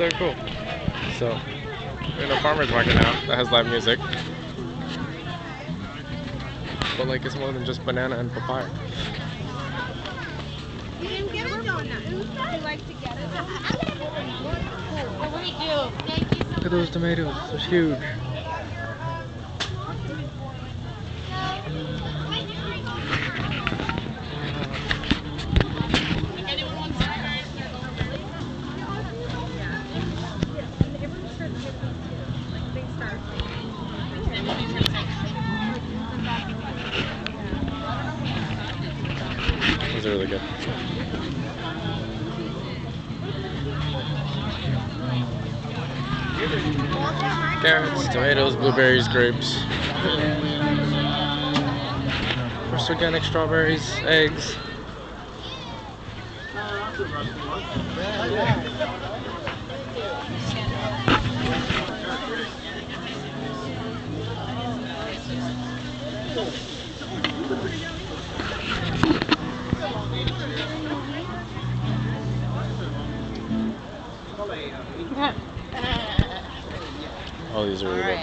so cool. So, we're in a farmer's market now that has live music. But like it's more than just banana and papaya. You didn't get a donut. You like to get a donut? What do we do? Thank you so Look at those tomatoes, they're huge. Those are really good. Carrots, tomatoes, blueberries, grapes. Organic strawberries, eggs. All these are really good.